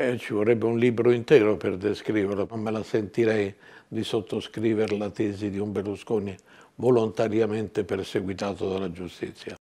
Eh, ci vorrebbe un libro intero per descriverlo, non me la sentirei di sottoscrivere la tesi di un Berlusconi volontariamente perseguitato dalla giustizia.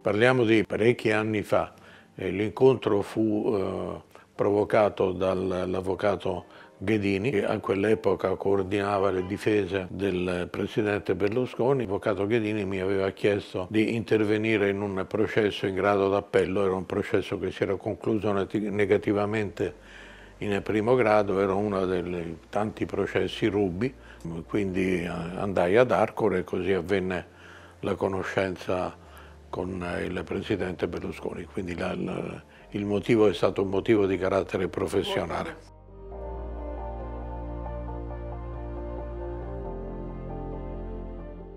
Parliamo di parecchi anni fa, l'incontro fu eh, provocato dall'avvocato Ghedini, che a quell'epoca coordinava le difese del presidente Berlusconi. L'avvocato Ghedini mi aveva chiesto di intervenire in un processo in grado d'appello, era un processo che si era concluso negativamente in primo grado, era uno dei tanti processi rubi, quindi andai ad Arcore e così avvenne la conoscenza con il presidente Berlusconi, quindi la, la, il motivo è stato un motivo di carattere professionale.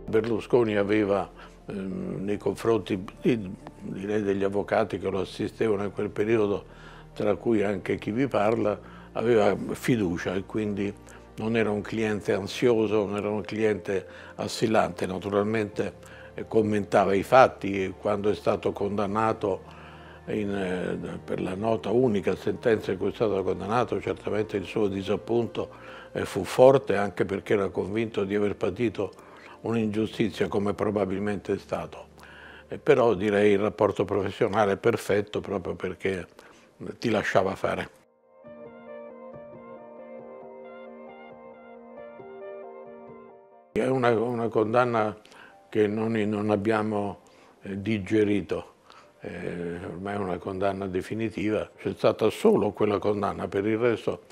Berlusconi aveva ehm, nei confronti direi degli avvocati che lo assistevano in quel periodo, tra cui anche chi vi parla, aveva fiducia e quindi non era un cliente ansioso, non era un cliente assillante, naturalmente eh, commentava i fatti e quando è stato condannato in, eh, per la nota unica sentenza in cui è stato condannato, certamente il suo disappunto eh, fu forte anche perché era convinto di aver patito un'ingiustizia come probabilmente è stato. Eh, però direi il rapporto professionale è perfetto proprio perché ti lasciava fare. È una, una condanna che non, non abbiamo eh, digerito, eh, ormai è una condanna definitiva, c'è stata solo quella condanna, per il resto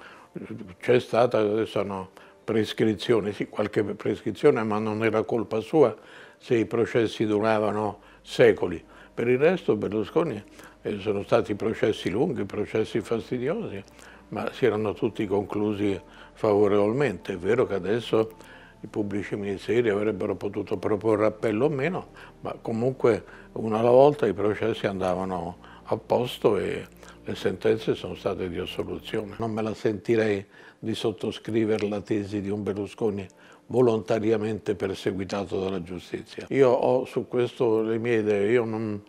c'è stata, adesso no, prescrizione, sì, qualche prescrizione, ma non era colpa sua se i processi duravano secoli. Per il resto Berlusconi eh, sono stati processi lunghi, processi fastidiosi, ma si erano tutti conclusi favorevolmente. È vero che adesso i pubblici ministeri avrebbero potuto proporre appello o meno, ma comunque una alla volta i processi andavano a posto e le sentenze sono state di assoluzione. Non me la sentirei di sottoscrivere la tesi di un Berlusconi volontariamente perseguitato dalla giustizia. Io ho su questo le mie idee, io non,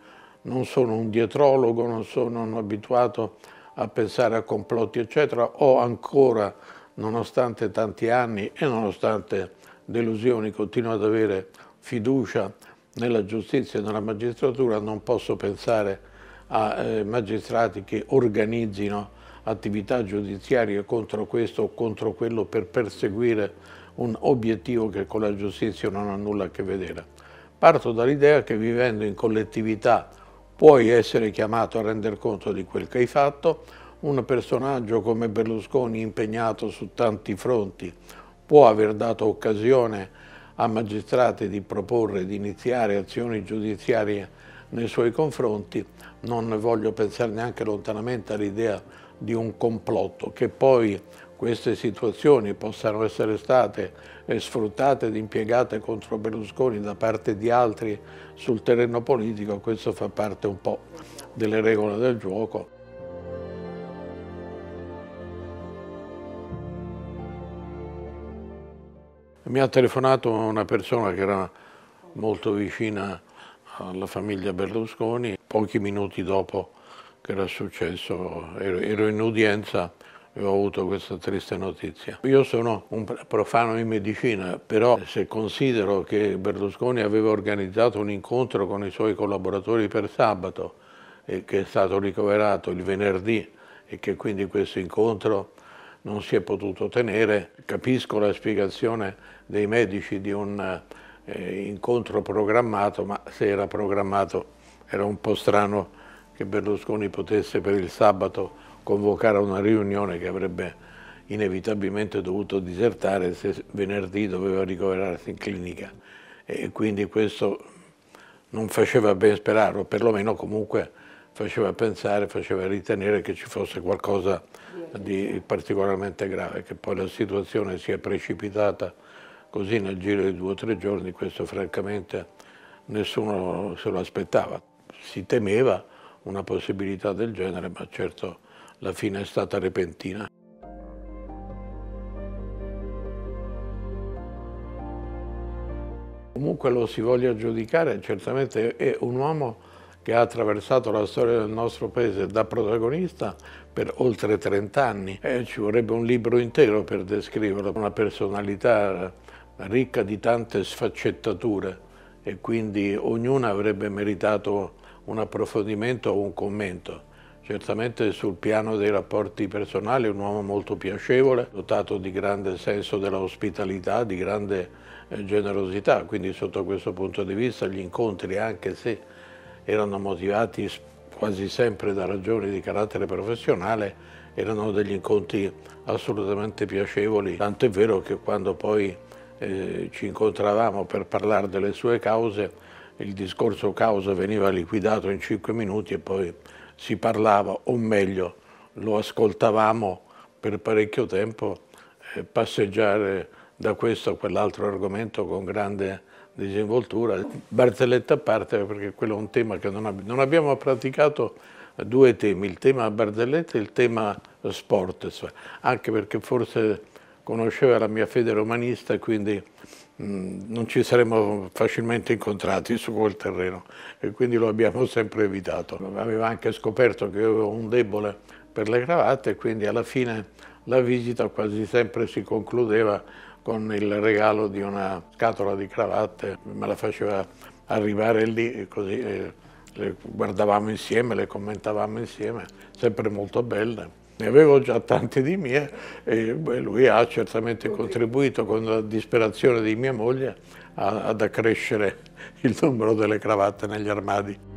non sono un dietrologo, non sono un abituato a pensare a complotti eccetera, ho ancora, nonostante tanti anni e nonostante delusioni, continuo ad avere fiducia nella giustizia e nella magistratura, non posso pensare a eh, magistrati che organizzino attività giudiziarie contro questo o contro quello per perseguire un obiettivo che con la giustizia non ha nulla a che vedere. Parto dall'idea che vivendo in collettività puoi essere chiamato a rendere conto di quel che hai fatto, un personaggio come Berlusconi impegnato su tanti fronti può aver dato occasione a magistrati di proporre, di iniziare azioni giudiziarie nei suoi confronti, non voglio pensare neanche lontanamente all'idea di un complotto, che poi queste situazioni possano essere state sfruttate ed impiegate contro Berlusconi da parte di altri sul terreno politico, questo fa parte un po' delle regole del gioco. Mi ha telefonato una persona che era molto vicina alla famiglia Berlusconi, pochi minuti dopo che era successo, ero, in udienza e ho avuto questa triste notizia. Io sono un profano in medicina, però se considero che Berlusconi aveva organizzato un incontro con i suoi collaboratori per sabato e che è stato ricoverato il venerdì e che quindi questo incontro non si è potuto tenere, capisco la spiegazione dei medici di un eh, incontro programmato, ma se era programmato era un po' strano che Berlusconi potesse per il sabato convocare una riunione che avrebbe inevitabilmente dovuto disertare se venerdì doveva ricoverarsi in clinica. E quindi questo non faceva ben sperare o perlomeno comunque faceva pensare, faceva ritenere che ci fosse qualcosa di particolarmente grave, che poi la situazione si è precipitata così nel giro di due o tre giorni, questo francamente nessuno se lo aspettava. Si temeva una possibilità del genere, ma certo la fine è stata repentina. Comunque lo si voglia giudicare, certamente è un uomo che ha attraversato la storia del nostro paese da protagonista per oltre 30 anni. E ci vorrebbe un libro intero per descriverlo, una personalità ricca di tante sfaccettature e quindi ognuna avrebbe meritato un approfondimento o un commento. Certamente sul piano dei rapporti personali un uomo molto piacevole, dotato di grande senso dell'ospitalità, di grande eh, generosità, quindi sotto questo punto di vista gli incontri, anche se erano motivati quasi sempre da ragioni di carattere professionale, erano degli incontri assolutamente piacevoli, tanto è vero che quando poi eh, ci incontravamo per parlare delle sue cause, il discorso causa veniva liquidato in cinque minuti e poi si parlava, o meglio, lo ascoltavamo per parecchio tempo, eh, passeggiare da questo a quell'altro argomento con grande disinvoltura. Barzelletta a parte, perché quello è un tema che non, ab non abbiamo praticato due temi, il tema barzelletta e il tema sport, anche perché forse conosceva la mia fede romanista e quindi mh, non ci saremmo facilmente incontrati su quel terreno e quindi lo abbiamo sempre evitato. Aveva anche scoperto che avevo un debole per le cravatte e quindi alla fine la visita quasi sempre si concludeva con il regalo di una scatola di cravatte, me la faceva arrivare lì così le guardavamo insieme, le commentavamo insieme, sempre molto belle. Ne avevo già tante di mie e beh, lui ha certamente contribuito con la disperazione di mia moglie ad accrescere il numero delle cravatte negli armadi.